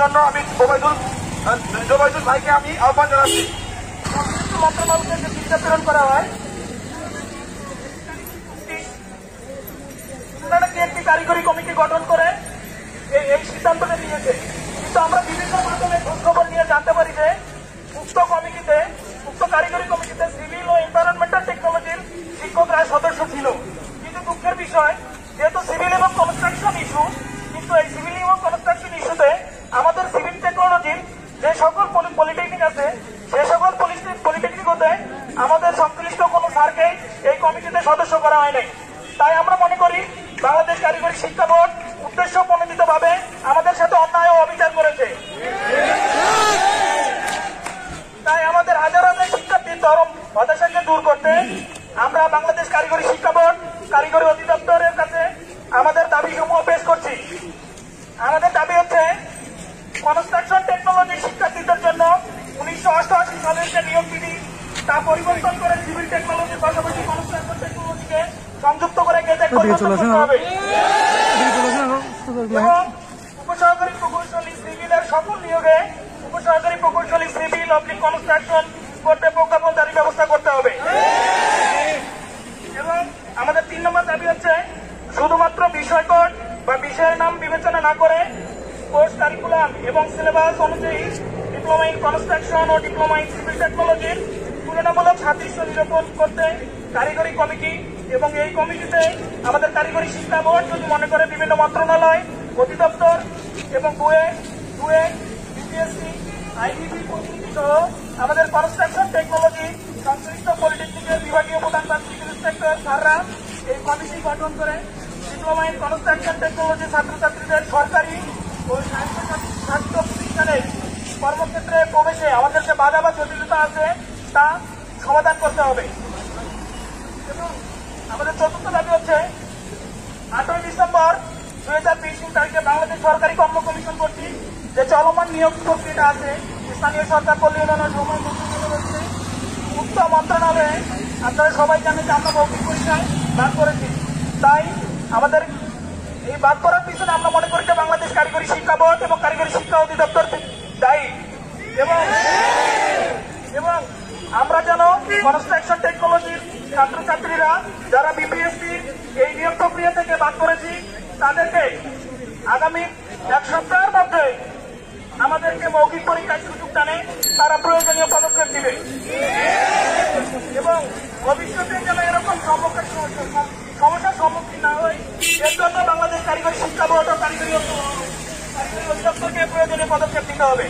জন্য আমি জোবাইদুল জোবাইদুল ভাইকে আমি আহ্বান জানাচ্ছি। মন্ত্রণালয়কে যে চিঠা প্রেরণ করা হয়। একটি কারিগরি কমিটি গঠন করে এই সিদ্ধান্তটা নিয়েছে। কিন্তু আমরা বিভিন্ন মাধ্যমে খোঁজখবর নিয়ে জানতে পারি যে উক্ত কমিটিতে, উক্ত কারিগরি কমিটিতে সিভিল ও এনভায়রনমেন্টাল টেকনোলজির শিক্ষকরা সদস্য ছিল। কিন্তু দুঃখের বিষয় যে সকল পলিটেকনিক আছে সে সকল পলিটেকনিক হতে আমাদের সংশ্লিষ্ট কোনো স্যারকে এই কমিটিতে সদস্য করা হয়নি তাই আমরা মনে করি, বাংলাদেশ কারিগরি শিক্ষা বোর্ড উদ্দেশ্য প্রণোদিত ভাবে আমাদের সাথে অন্যায় ও অবিচার করেছে। তাই আমাদের হাজার হাজার শিক্ষার্থীর চরম হতাশাকে দূর করতে আমরা বাংলাদেশ কারিগরি অধিদপ্তরের কাছে আমাদের দাবি সমূহ পেশ করছি আমাদের দাবি হচ্ছে কনস্ট্রাকশন টেকনোলজি শিক্ষার্থীদের জন্য উনিশশো অষ্টআশি সালের যে নিয়োগ বিধি তা পরিবর্তন করে সিভিল টেকনোলজির পাশাপাশি কনস্ট্রাকশন টেকনোলজিকে সংযুক্ত করে গেজেট পরিবর্তন হবে। এবং উপসহকারী প্রকৌশলী সিভিলের সকল নিয়োগে উপসহকারী প্রকৌশলী সিভিল অবলিক কনস্ট্রাকশন করতে প্রজ্ঞাপন জারি ব্যবস্থা করতে হবে। এবং আমাদের তিন নম্বর দাবি হচ্ছে শুধুমাত্র বিষয় কোড বা বিষয়ের নাম বিবেচনা না করে কোর্স কারিকুলাম এবং সিলেবাস অনুযায়ী ডিপ্লোমা ইন কনস্ট্রাকশন ও ডিপ্লোমা ইন সিভিল টেকনোলজির তুলনামূলক সাদৃশ্য নিরূপণ করতে কারিগরি কমিটি এবং এই কমিটিতে আমাদের কারিগরি শিক্ষা বোর্ড যদি মনে করে বিভিন্ন মন্ত্রণালয়, অধিদপ্তর এবং বুয়ে বুয়ে বিপিএসসি আইডিবি প্রতিনিধি সহ আমাদের কনস্ট্রাকশন টেকনোলজি সংশ্লিষ্ট পলিটেকনিকের বিভাগীয় প্রধান ইন্সপেক্টর স্যাররা এই কমিটি গঠন করে ডিপ্লোমা ইন কনস্ট্রাকশন টেকনোলজি ছাত্রছাত্রীদের সরকারি ও স্বাস্থ্য প্রতিষ্ঠানে কর্মক্ষেত্রে প্রবেশে আমাদের যে বাধা বা জটিলতা আছে, তা সমাধান করতে হবে। এবং আমাদের চতুর্থ দাবি হচ্ছে আটই ডিসেম্বর দুই হাজার বিশ তারিখে বাংলাদেশ সরকারি কর্ম কমিশন কর্তৃক যে চলমান নিয়োগ প্রক্রিয়াটা আছে স্থানীয় সরকার পল্লী উন্নয়ন সময় উক্ত মন্ত্রণালয়ে আপনারা সবাই জানেন যে আমরা মৌখিক পরীক্ষায় বাদ করেছি তাই আমাদের এই বাদ করার পিছনে আমরা মনে করি যে বাংলাদেশ কারিগরি শিক্ষা বোর্ড এবং কারিগরি শিক্ষা অধিদপ্তর দায়ী। এবং আমরা যেন কনস্ট্রাকশন টেকনোলজির ছাত্রছাত্রীরা যারা বিপিএসসি এই নিয়োগ প্রক্রিয়া থেকে বাদ করেছি তাদেরকে আগামী এক সপ্তাহের মধ্যে আমাদেরকে মৌখিক পরীক্ষায় সুযোগ টানে তারা প্রয়োজনীয় পদক্ষেপ দিবে এবং ভবিষ্যতে যেন এরকম সম্মুখীন সমস্যার সম্মুখীন না হয় এর জন্য বাংলাদেশ কারিগরি শিক্ষা বোর্ড ও কারিগরি অধিদপ্তরকে প্রয়োজনীয় পদক্ষেপ নিতে হবে।